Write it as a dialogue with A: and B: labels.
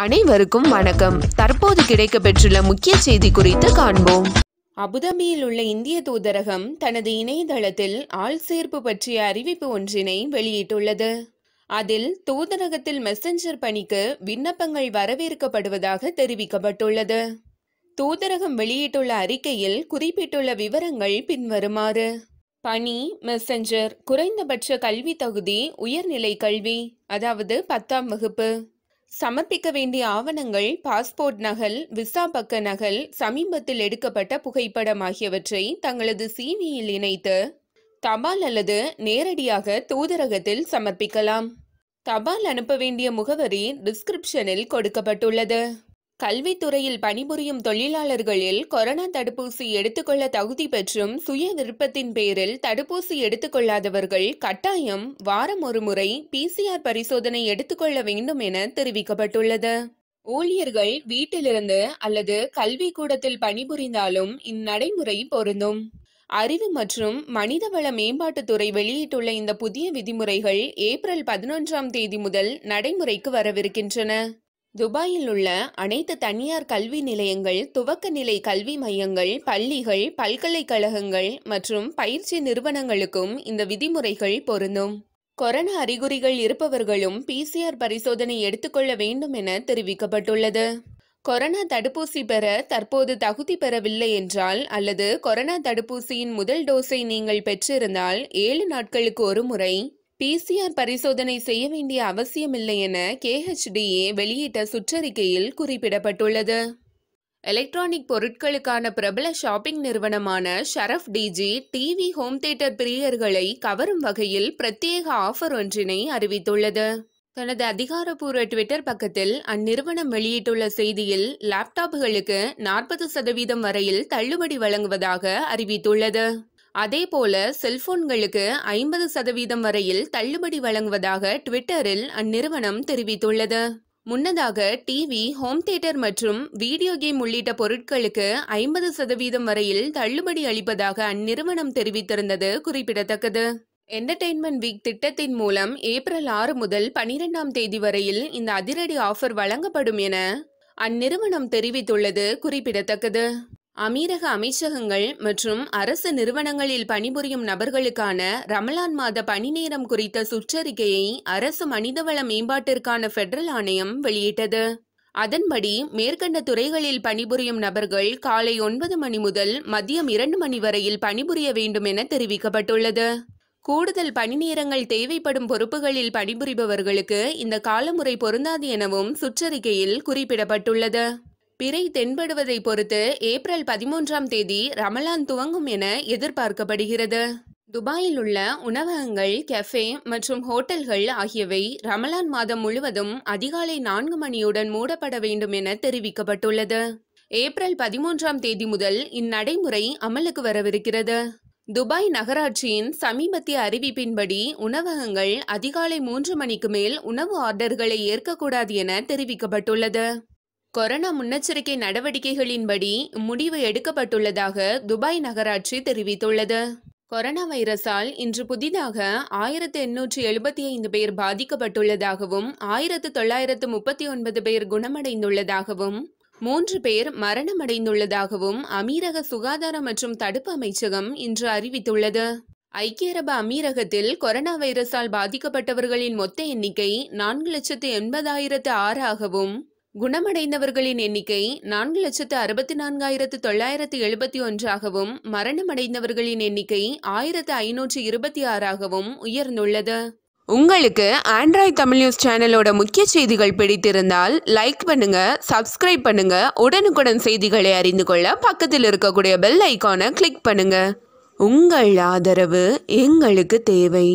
A: அனைவருக்கும் வணக்கம். தற்போது கிடைக்கப்பெற்றுள்ள முக்கிய செய்தி குறித்து காண்போம்.
B: அபுதாபியில் உள்ள இந்திய தூதரகம் தனது இணையதளத்தில் ஆள் சேர்ப்பு பற்றிய அறிவிப்பு ஒன்றினை வெளியிட்டுள்ளது. அதில் தூதரகத்தில் மெசஞ்சர் பணிக்கு விண்ணப்பங்கள் வரவேற்கப்படுவதாக தெரிவிக்கப்பட்டுள்ளது. தூதரகம் வெளியிட்டுள்ள அறிக்கையில் குறிப்பிட்டுள்ள விவரங்கள் பின்வருமாறு. பணி மெசஞ்சர் குறைந்தபட்ச கல்வி தகுதி உயர்நிலை கல்வி அதாவது பத்தாம் வகுப்பு. சமர்ப்பிக்க வேண்டிய ஆவணங்கள் பாஸ்போர்ட் நகல் விசா பக்க நகல் சமீபத்தில் எடுக்கப்பட்ட புகைப்படம் ஆகியவற்றை தங்களது சிவியில் இணைத்து தபால் அல்லது நேரடியாக தூதரகத்தில் சமர்ப்பிக்கலாம். தபால் அனுப்ப வேண்டிய முகவரி டிஸ்கிரிப்ஷனில் கொடுக்கப்பட்டுள்ளது. கல்வித்துறையில் பணிபுரியும் தொழிலாளர்களில் கொரோனா தடுப்பூசி எடுத்துக்கொள்ள தகுதி பெற்றும் சுய விருப்பத்தின் பேரில் தடுப்பூசி எடுத்துக்கொள்ளாதவர்கள் கட்டாயம் வாரம் ஒரு முறை பிசிஆர் பரிசோதனை எடுத்துக்கொள்ள வேண்டும் என தெரிவிக்கப்பட்டுள்ளது. ஊழியர்கள் வீட்டிலிருந்து அல்லது கல்வி கூடத்தில் பணிபுரிந்தாலும் இந்நடைமுறை பொருந்தும். அறிவு மற்றும் மனிதவள மேம்பாட்டுத்துறை வெளியிட்டுள்ள இந்த புதிய விதிமுறைகள் ஏப்ரல் பதினொன்றாம் தேதி முதல் நடைமுறைக்கு வரவிருக்கின்றன. துபாயில் உள்ள அனைத்து தனியார் கல்வி நிலையங்கள் துவக்க நிலை கல்வி மையங்கள் பள்ளிகள் பல்கலைக்கழகங்கள் மற்றும் பயிற்சி நிறுவனங்களுக்கும் இந்த விதிமுறைகள் பொருந்தும். கொரோனா அறிகுறிகள் இருப்பவர்களும் பிசிஆர் பரிசோதனை எடுத்துக்கொள்ள வேண்டும் என தெரிவிக்கப்பட்டுள்ளது. கொரோனா தடுப்பூசி பெற தற்போது தகுதி பெறவில்லை என்றால் அல்லது கொரோனா தடுப்பூசியின் முதல் டோஸை நீங்கள் பெற்றிருந்தால் ஏழு நாட்களுக்கு ஒரு முறை பிசிஆர் பரிசோதனை செய்ய வேண்டிய அவசியமில்லை என கேஹெச்டிஏ வெளியிட்ட சுற்றறிக்கையில் குறிப்பிடப்பட்டுள்ளது. எலக்ட்ரானிக் பொருட்களுக்கான பிரபல ஷாப்பிங் நிறுவனமான Sharaf DG TV home theatre பிரியர்களை கவரும் வகையில் பிரத்யேக ஆஃபர் ஒன்றினை அறிவித்துள்ளது. தனது அதிகாரப்பூர்வ ட்விட்டர் பக்கத்தில் அந்நிறுவனம் வெளியிட்டுள்ள செய்தியில் லேப்டாப்புகளுக்கு நாற்பது சதவீதம் வரையில் தள்ளுபடி வழங்குவதாக அறிவித்துள்ளது. அதேபோல செல்போன்களுக்கு ஐம்பது சதவீதம் வரையில் தள்ளுபடி வழங்குவதாக ட்விட்டரில் அந்நிறுவனம் தெரிவித்துள்ளது. முன்னதாக டிவி ஹோம் தியேட்டர் மற்றும் வீடியோ கேம் உள்ளிட்ட பொருட்களுக்கு ஐம்பது சதவீதம் வரையில் தள்ளுபடி அளிப்பதாக அந்நிறுவனம் தெரிவித்திருந்தது குறிப்பிடத்தக்கது. என்டர்டெயின்மெண்ட் வீக் திட்டத்தின் மூலம் ஏப்ரல் ஆறு முதல் பனிரெண்டாம் தேதி வரையில் இந்த அதிரடி ஆஃபர் வழங்கப்படும் என அந்நிறுவனம் தெரிவித்துள்ளது குறிப்பிடத்தக்கது. அமீரக அமைச்சகங்கள் மற்றும் அரசு நிறுவனங்களில் பணிபுரியும் நபர்களுக்கான ரமலான் மாத பணி நேரம் குறித்த சுற்றறிக்கையை அரசு மனிதவள மேம்பாட்டிற்கான பெடரல் ஆணையம் வெளியிட்டது. அதன்படி மேற்கண்ட துறைகளில் பணிபுரியும் நபர்கள் காலை ஒன்பது மணி முதல் மதியம் இரண்டு மணி வரையில் பணிபுரிய வேண்டும் என தெரிவிக்கப்பட்டுள்ளது. கூடுதல் பணி நேரங்கள் தேவைப்படும் பொறுப்புகளில் பணிபுரிபவர்களுக்கு இந்த காலமுறை பொருந்தாது எனவும் சுற்றறிக்கையில் குறிப்பிடப்பட்டுள்ளது. பிறை தென்படுவதை பொறுத்து ஏப்ரல் பதிமூன்றாம் தேதி ரமலான் துவங்கும் என எதிர்பார்க்கப்படுகிறது. துபாயில் உள்ள உணவகங்கள் கெஃபே மற்றும் ஹோட்டல்கள் ஆகியவை ரமலான் மாதம் முழுவதும் அதிகாலை நான்கு மணியுடன் மூடப்பட வேண்டும் என தெரிவிக்கப்பட்டுள்ளது. ஏப்ரல் பதிமூன்றாம் தேதி முதல் இந்நடைமுறை அமலுக்கு வரவிருக்கிறது. துபாய் நகராட்சியின் சமீபத்திய அறிவிப்பின்படி உணவகங்கள் அதிகாலை மூன்று மணிக்கு மேல் உணவு ஆர்டர்களை ஏற்கக்கூடாது என தெரிவிக்கப்பட்டுள்ளது. கொரோனா முன்னெச்சரிக்கை நடவடிக்கைகளின்படி முடிவு எடுக்கப்பட்டுள்ளதாக துபாய் நகராட்சி தெரிவித்துள்ளது. கொரோனா வைரஸால் இன்று புதிதாக ஆயிரத்து எண்ணூற்று எழுபத்தி ஐந்து பேர் பாதிக்கப்பட்டுள்ளதாகவும் ஆயிரத்து தொள்ளாயிரத்து முப்பத்தி ஒன்பது பேர் குணமடைந்துள்ளதாகவும் மூன்று பேர் மரணமடைந்துள்ளதாகவும் அமீரக சுகாதார மற்றும் தடுப்பு அமைச்சகம் இன்று அறிவித்துள்ளது. ஐக்கிய அரபு அமீரகத்தில் கொரோனா வைரஸால் பாதிக்கப்பட்டவர்களின் மொத்த எண்ணிக்கை நான்கு லட்சத்து எண்பதாயிரத்து ஆறாகவும் குணமடைந்தவர்களின் எண்ணிக்கை நான்கு லட்சத்து அறுபத்தி நான்காயிரத்து தொள்ளாயிரத்து எழுபத்தி ஒன்றாகவும் மரணமடைந்தவர்களின் எண்ணிக்கை ஆயிரத்து ஐநூற்று இருபத்தி ஆறாகவும் உயர்ந்துள்ளது.
A: உங்களுக்கு ஆண்ட்ராய்ட் தமிழ் நியூஸ் சேனலோட முக்கிய செய்திகள் பிடித்திருந்தால் லைக் பண்ணுங்க சப்ஸ்கிரைப் பண்ணுங்க உடனுக்குடன் செய்திகளை அறிந்து கொள்ள பக்கத்தில் இருக்கக்கூடிய பெல் ஐக்கானை கிளிக் பண்ணுங்க. உங்கள் ஆதரவு எங்களுக்கு தேவை.